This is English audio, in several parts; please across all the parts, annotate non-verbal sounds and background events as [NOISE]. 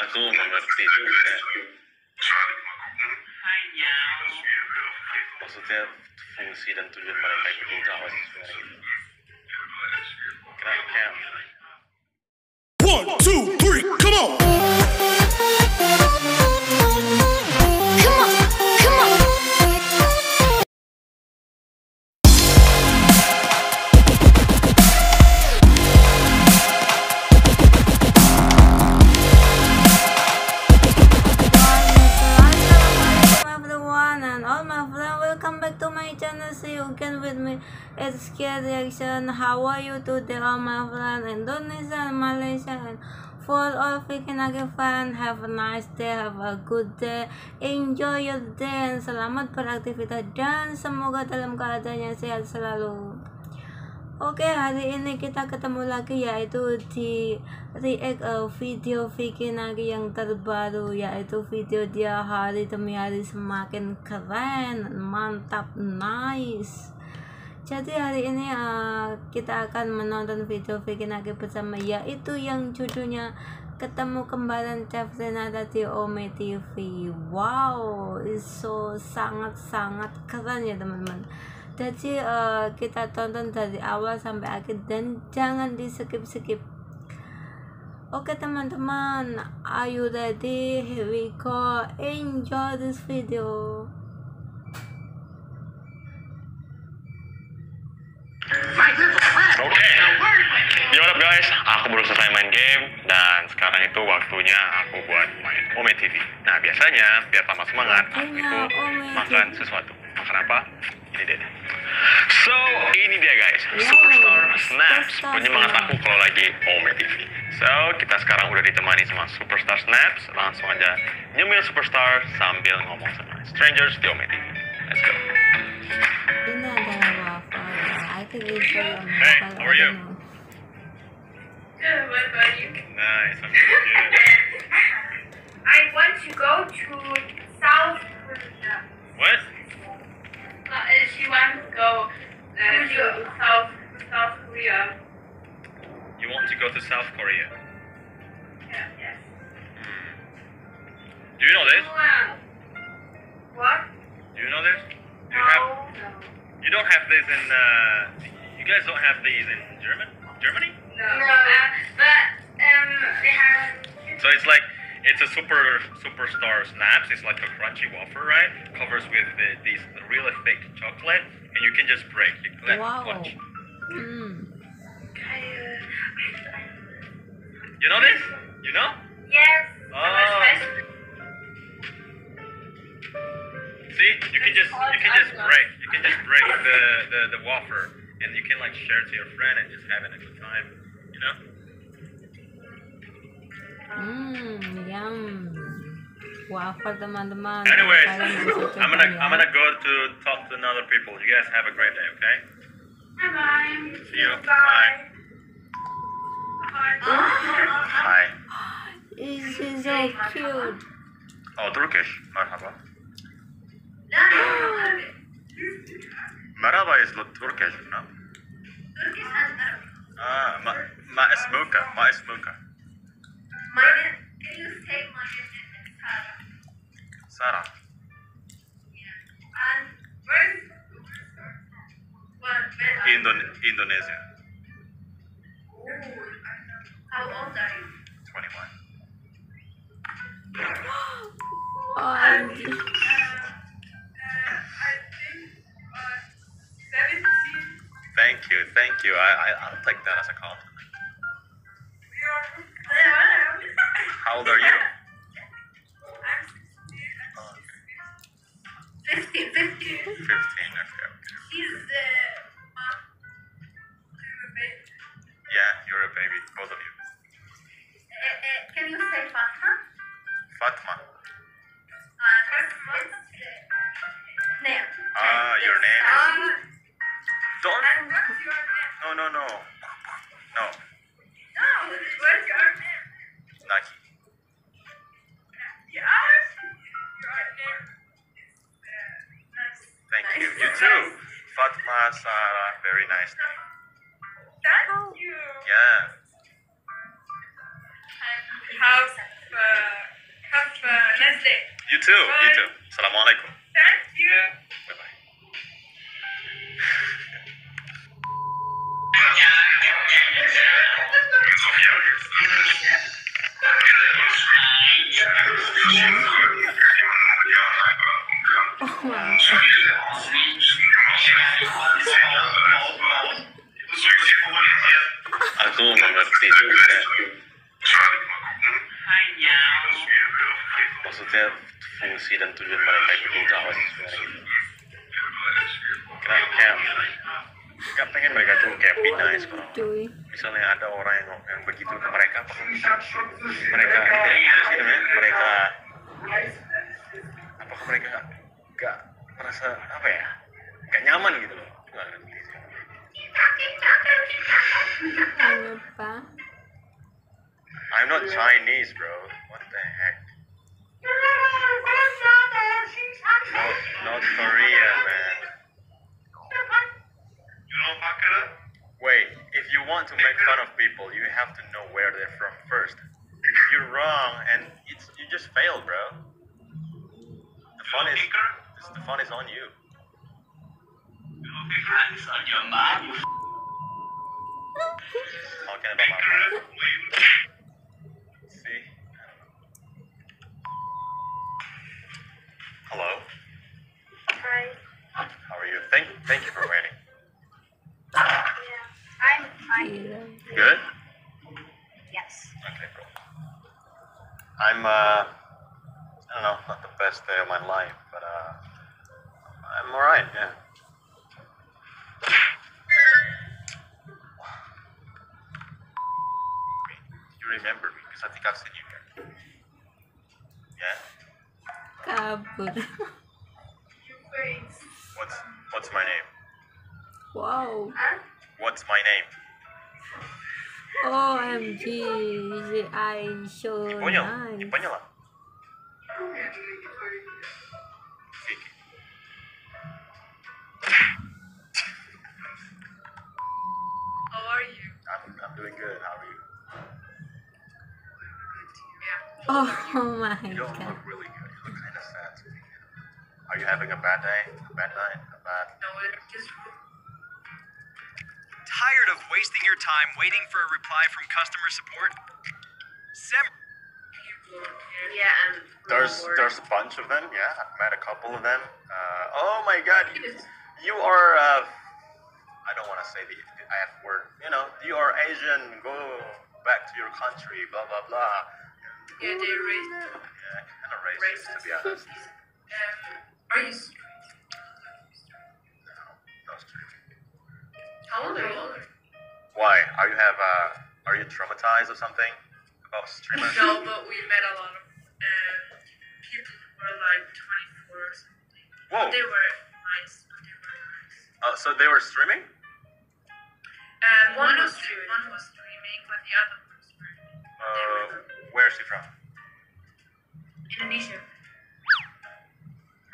Aku mengerti juga. Maksudnya fungsi dan tujuan mereka itu apa sih sebenarnya gitu. It's Scared Reaction. How are you today all my friends? Indonesia and Malaysia and for all freaking fan. Have a nice day have a good day. Enjoy your day selamat beraktivitas. Dan semoga dalam keadaan yang sehat selalu. Oke, hari ini kita ketemu lagi yaitu di react uh, video Vicky Nagi yang terbaru yaitu video dia hari demi hari semakin keren, mantap, nice. Jadi hari ini uh, kita akan menonton video Vicky Nagi bersama yaitu yang judulnya ketemu kembaran Chef Renata di Ome TV. Wow, so sangat-sangat keren ya teman-teman. Jadi eh, kita tonton dari awal sampai akhir dan jangan di skip skip. Oke teman-teman, are you ready? Here we go. Enjoy this video. Guys, aku baru selesai main game dan sekarang itu waktunya aku buat main Ome TV. Nah biasanya biar tambah semangat aku itu Ome makan sesuatu. Makan apa? Ini dia. So ini dia guys, Superstar Snaps penyemangat aku kalau lagi Ome TV. So kita sekarang udah ditemani sama Superstar Snaps, langsung aja nyemil Superstar sambil ngomong sama strangers di Ome TV. Let's go. Ini adalah waffle. I think it's a waffle. Hey, how are you? Don't know. Good, what about you? Nice, I'm good. [LAUGHS] I want to go to South Korea. What? Uh, she wants to go uh, to South South Korea. You want to go to South Korea? Yeah, yes. Do you know this? What? Do you know this? Do you have? No, no. You don't have this in. Uh, you guys don't have these in German? Germany? No. Uh, but um, they have. So it's like it's a super superstar snaps. It's like a crunchy wafer, right? Covers with the, these really thick chocolate, and you can just break. You let Wow. watch. Hmm. You know this? You know? Yes. Oh. See, you can just you can just break. You can just break the the, the wafer, and you can like share it to your friend and just having a good time. You know? Hmm, yum. Waffle teman-teman. Anyways, Kalian bisa I'm gonna. I'm gonna go to talk to another people. You guys have a great day, okay? Bye bye. See you. Bye. Bye. Hi. This is so cute. Oh, Turkish. Merhaba. [GASPS] Merhaba is not Turkish, no? Ah, ma ma ismuka, ma ismuka. Can you say my is Sarah? Sarah. And where's what? Where are Indon Indonesia. How old are you? 21. Oh, [GASPS] I think uh, seventeen. Thank you, thank you. I, I I'll take that as a compliment. How old are you? I'm Oh, Fifteen. Fifteen. 15. Okay, okay. She's the mom. A baby. Yeah, you're a baby, both of you. Uh, uh, can you say Fatma? Fatma. Uh, first name? Ah, your name is. Um, Don't. and what's your name? No, no, no. Muhammad Sarah. Very nice name. That's you. Yeah. And have uh, have uh, Nestle. You too. You too. Assalamualaikum. Thank you. Bye bye. [LAUGHS] Oh my god. Aku mengerti juga. Maksudnya fungsi dan tujuan mereka ikut dakwah sih sebenarnya. Kayak, kayak pengen mereka tuh kayak be nice Cuy. misalnya ada orang yang, yang begitu ke mereka mereka itu ya, apa mereka apakah mereka nggak merasa apa ya nyaman gitu loh sih I'm not Chinese bro. What the heck? North, North Korea man. Wait if you want to make fun of people you have to know where they're from first. If you're wrong and it's you just failed bro. The fun is the fun is on you Hello? Hi. How are you? Thank thank you for waiting. Yeah. I'm fine. Good? Yes. Okay. I'm uh I don't know, not the best day of my life, but uh I'm alright, yeah. remember me because I think I've seen you here. Yeah? Kabur. Your face. What's what's my name? wow. Huh? What's my name? OMG. The eye so Не понял? Не nice. поняла? Oh my You don't god. look really good. You look kind of sad. to me. Are you having a bad day? A bad night? A bad? No, we're just. Tired of wasting your time waiting for a reply from customer support? Sem people here. Yeah, There's Lord. there's a bunch of them. Yeah, I've met a couple of them. Uh, oh my God, you, you are. Uh, I don't want to say the F word. You know, you are Asian. Go back to your country. Blah blah blah. Yeah, they raised. Yeah, kind of racist to be honest. Um, are you straight? No, no streaming. How old are you? Why? Are you have uh, are you traumatized or something about streamers? No, but we met a lot of um, people who were like 24 or something. Whoa. They were nice. But they were nice. Uh, so they were streaming? And one was streaming. One was streaming, but the other ones were. Uh, where is he from? Indonesia.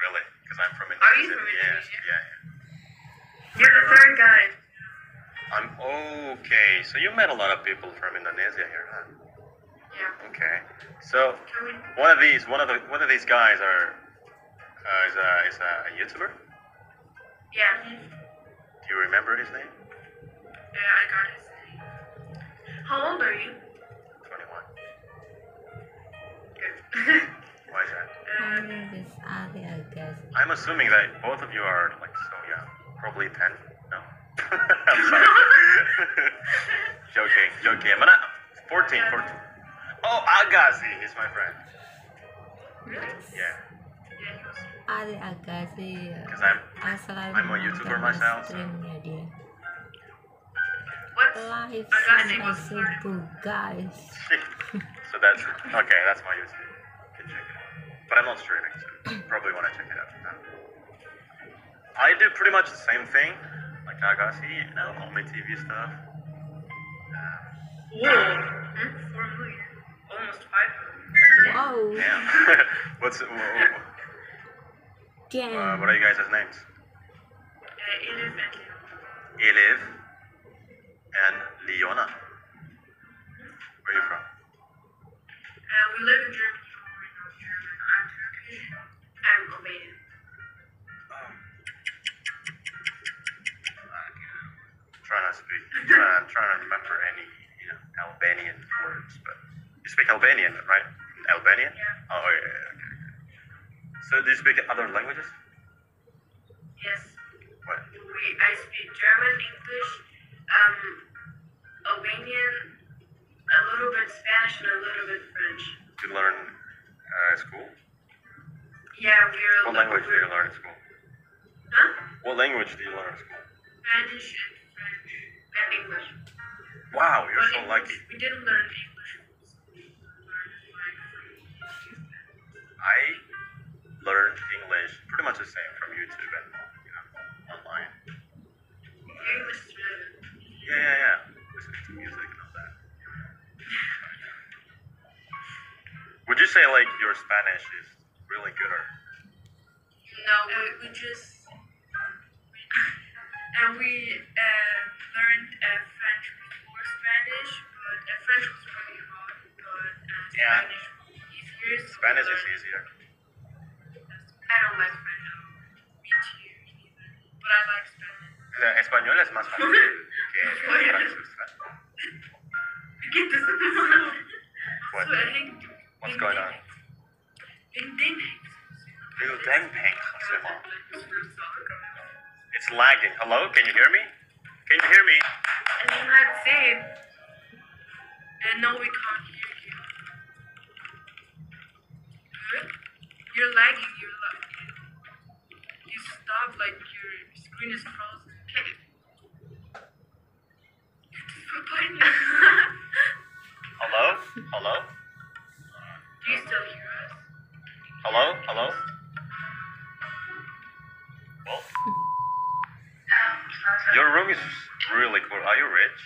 Really? Because I'm from Indonesia. Are you from yeah, Indonesia? Yeah, yeah. You're the third guy. I'm okay. So you met a lot of people from Indonesia here, huh? Yeah. Okay. So one of these, one of the, one of these guys are uh, is a is a YouTuber. Yeah. Do you remember his name? Yeah, I got his name. How old are you? Why is that? How um, old is Ali, I guess? I'm assuming that both of you are like so young. Probably ten. No. [LAUGHS] I'm sorry. [LAUGHS] joking, joking. I'm not 14, 14. Oh, Agazi is my friend. really? Yeah. Yeah, he. Ali Agassi. Because I'm selalu I'm a YouTuber myself, so- streamnya dia. What's Live Agassi sampai was subuh, guys. [LAUGHS] so that's okay. That's my YouTube. But I'm not streaming, so probably want to check it out. I do pretty much the same thing, like Agassi, you know, all my TV stuff. Uh, Whoa. Hmm? Four million. Almost five million. Wow. [LAUGHS] damn. What's uh, Damn. what are you guys' names? Uh, Elif and Leo. Elev, and Leona. Where are you from? Uh, we live in Germany. Albanian, right? Albanian? Yeah. Oh yeah. yeah, Okay. So do you speak other languages? Yes. What? We, I speak German, English, um, Albanian, a little bit Spanish, and a little bit French. You learn uh, at school? Yeah, we're. What language do you learn at school? Huh? What language do you learn at school? Spanish and French and English. Wow, you're But so English- lucky. We didn't learn English. Your Spanish is really good or? No, we, we just and we uh, learned uh, French before Spanish, but uh, French was really hard, but uh, Yeah. Spanish was easier. so Spanish is easier. I don't like French. Me too, either. But I like Spanish. O sea, español es más fácil que francés. ¿verdad? Get this. What? So I think. What's going on? Ding ding. Little dang pang. It's lagging. Hello? Can you hear me? Can you hear me? And you had said, and no, we can't hear you. Good? You're lagging, you're lagging. You stop, like your screen is frozen. [LAUGHS] [LAUGHS] Hello? Hello? Do you still hear us? Hello? Hello? Well, your room is really cool. Are you rich?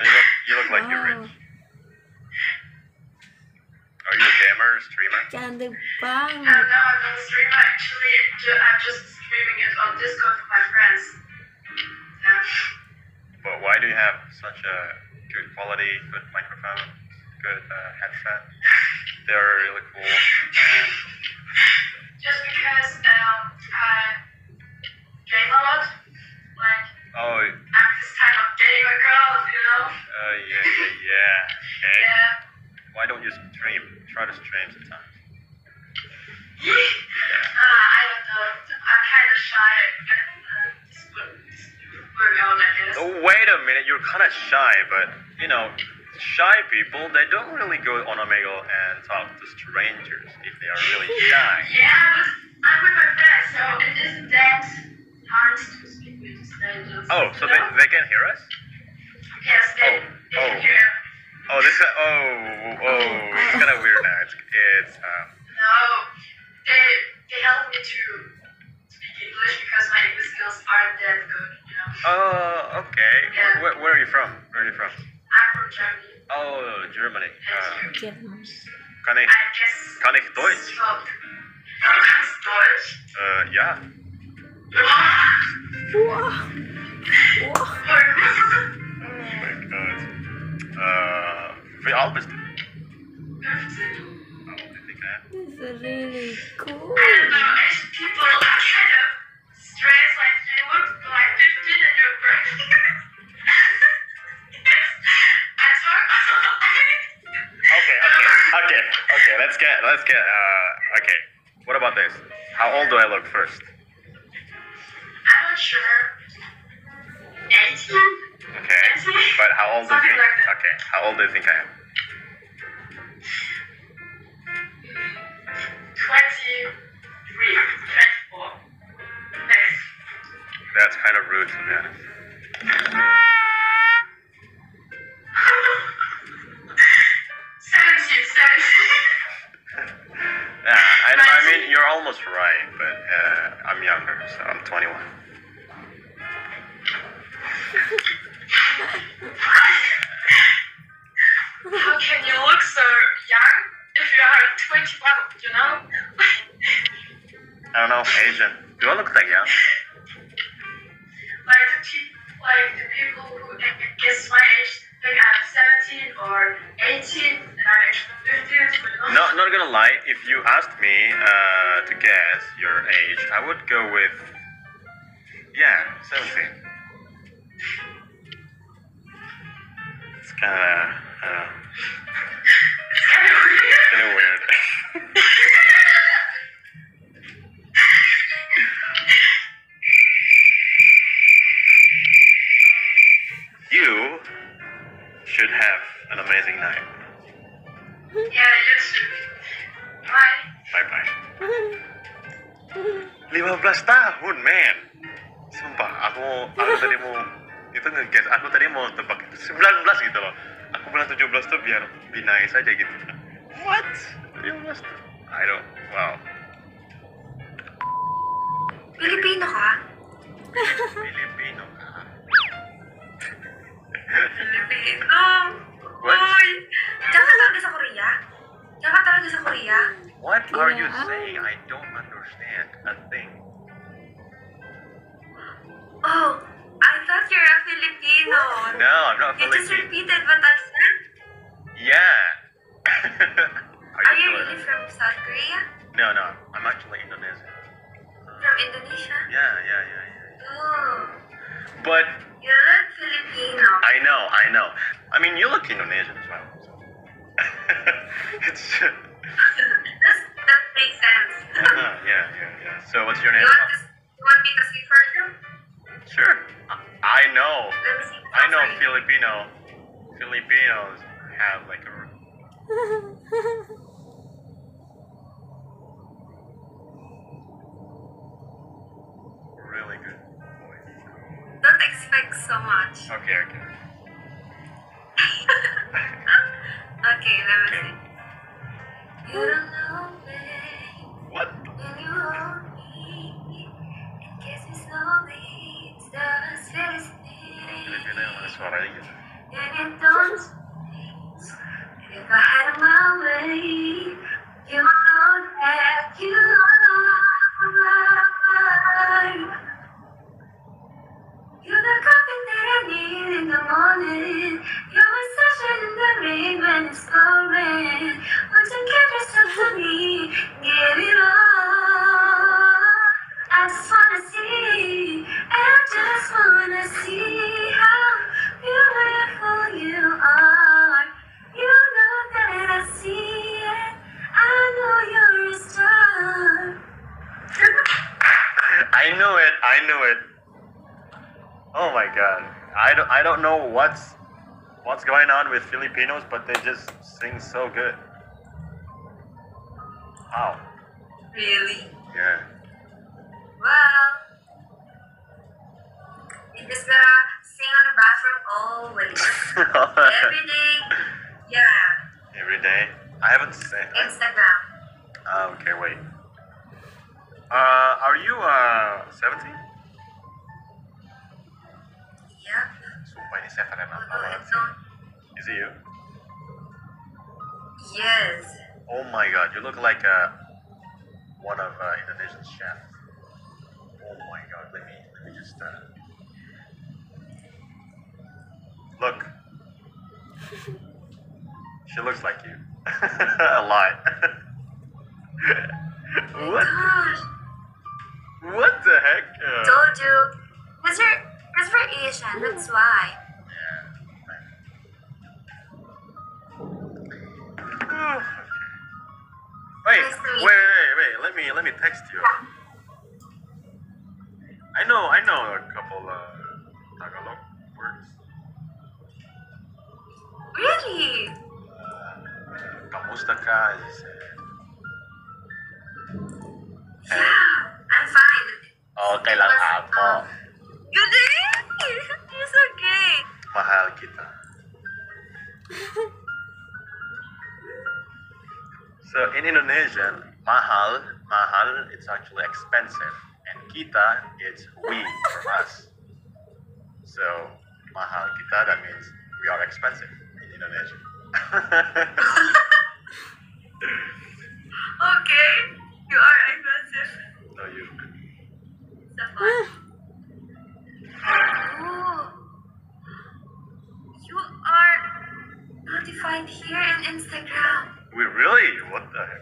You look, you look like you're rich. Are you a gamer, streamer? Cantik Uh, banget. no, I'm not a streamer. Actually, I'm just streaming it on Discord with my friends. Yeah. But why do you have such a good quality, good microphone, good uh, headset? They're really cool. Just because um, I game a lot. Like, oh, I'm this kind of gamer girl, you know? uh, yeah, yeah, yeah. Okay. [LAUGHS] Yeah. Why don't you stream? Try to stream sometimes. [LAUGHS] Uh, I don't know. I'm kind of shy. Uh, this this would work out, I guess. Oh, wait a minute. You're kind of shy, but you know, shy people they don't really go on Omegle and talk to strangers if they are really [LAUGHS] shy. Yeah, I'm with my friends, so it isn't that hard to speak with strangers. Oh, so they, know? they can hear us? Yes, they, Oh, they oh. can hear. Oh, this is oh oh. It's kind of weird now. It's it's um. No, they they help me to speak English because my English skills aren't that good, you know. Oh, okay. Yeah. Where, where are you from? Where are you from? I'm from Germany. Oh, Germany. Uh, Jerman. kann ich I kann ich Deutsch? Du kannst Deutsch. Äh, ja. Wah. Voll gut. Oh my god. Äh, wie alt bist du? 15. Oh, I think I am. This is really cool. Let's get. Uh, okay. What about this? How old do I look first? I'm not sure. 18? Okay. But how old do you think? like. Okay. How old do you think I am? 23, 24. That's kind of rude to be I'm younger, so I'm 21. How can you look so young if you are 21, you know? I don't know, Asian. Do I look like young? Not gonna lie. If you asked me uh, to guess your age, I would go with yeah, seventeen. It's kind of uh, kind of weird. Tahun, man. Sumpah, aku aku tadi mau itu nge-guess, aku tadi mau tebak itu 19 gitu loh. Aku bilang 17 tuh biar be nice aja gitu. What? 17 tuh? I don't, wow. Pilipino ka? Filipino ka. What? Uy! Diyan ka talaga sa Korea? Diyan ka talaga sa Korea? What are you Yeah. saying? I don't understand a thing. Filipino. No, I'm not You just Filipino. repeated what I said. Yeah. [LAUGHS] are Are you really from South Korea? No, no, I'm actually Indonesian. From Indonesia? Yeah, yeah, yeah, yeah. Oh, But you look Filipino. I know, I know. I mean, you look Indonesian as well. So. [LAUGHS] it's [LAUGHS] That's, that makes sense. uh, yeah, yeah, yeah. So, what's your name? You want, to, you want me to speak for you? Sure. I- know. Let me see. I know. Filipino. Filipinos have like a. Really good voice. Don't expect so much. Okay, okay. [LAUGHS] Okay, let me Okay. see. You don't know And it don't. If I had my way, you know that you are I don't. Know what's what's going on with Filipinos, but they just sing so good. Wow. Really? Yeah. Well, you just gotta sing on the bathroom always. [LAUGHS] Every day. Yeah. Every day. I haven't said. Instagram. Uh, okay, wait. Uh, are you uh 17? Yep. Sumpah ini saya keren apa Although banget it's sih. not. Is it you? Yes. Oh my god, you look like uh, one of uh, Indonesian chefs. Oh my god, let me let me just uh, look. she looks like you [LAUGHS] a lot. [LAUGHS] what? Gosh. What the heck? Uh, Told you. Cause you're, cause we're Asian. That's why. Wait, wait, wait, wait. Let me let me text you. I know I know a couple uh, Tagalog words. Really? Kamusta ka is uh, Yeah. I'm fine. okay lang ako. You did? You're so great. Mahal kita. [LAUGHS] So in Indonesian, mahal, mahal, it's actually expensive, and kita, it's we for us. So mahal kita, that means we are expensive in Indonesian. [LAUGHS] Okay. You are aggressive. so you, So fun. Ooh. find here in Instagram. We really? What the heck?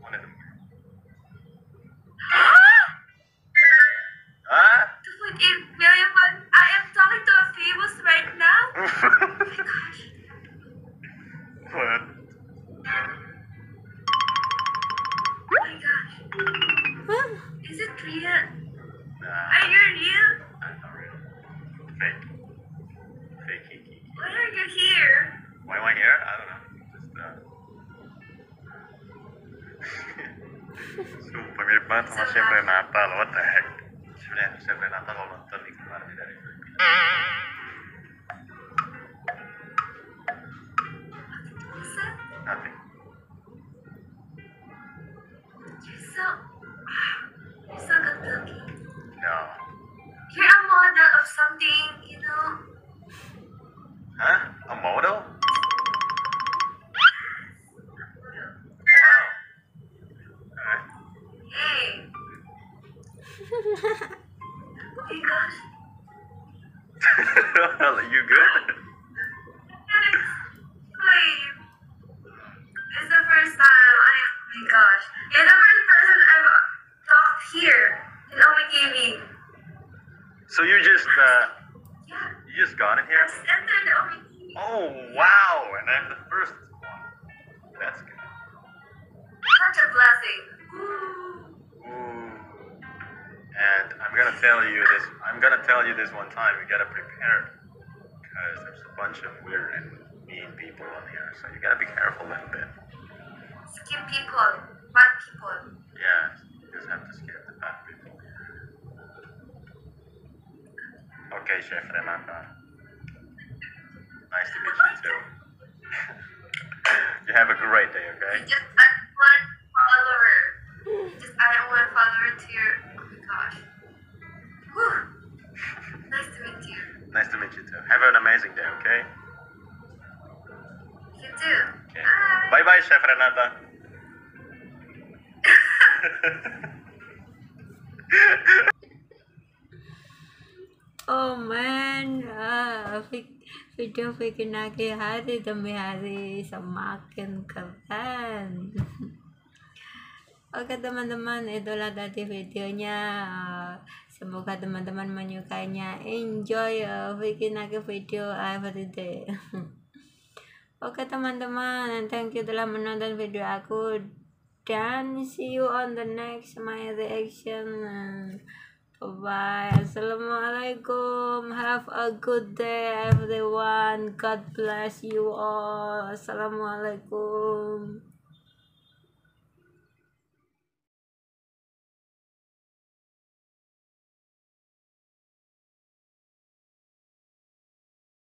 One in the morning. Huh? 2.8 million, but I am talking to a famous right now. Oh my gosh. what? Oh my gosh. Huh? Is it real? Nah, Are you real? I'm not real. Fake. Fake Irfan sama Chef Renata loh what the heck? Sebenarnya Chef Renata lo nonton di kemarin dari? Tell you this one time. You gotta prepare because there's a bunch of weird and mean people on here. So you gotta be careful a little bit. Skin people. Bad people. Yeah, you just have to scare the bad people. Okay, Chef Renata. Nice to meet you too. [LAUGHS] you have a great day, okay? Just add one follower. Just add one follower to your. Nice to meet you too. Have an amazing day, okay? You too. Okay. Bye. Bye bye, Chef Renata. [LAUGHS] Oh man, ah, vi- video bikin lagi hari demi hari semakin keren. [LAUGHS] Oke teman-teman, itulah tadi videonya. Semoga teman-teman menyukainya. Enjoy ya, bikin lagi video every day. [LAUGHS] Oke teman-teman, thank you telah menonton video aku. Dan see you on the next my reaction. Bye. Assalamualaikum. Have a good day, everyone. God bless you all. Assalamualaikum.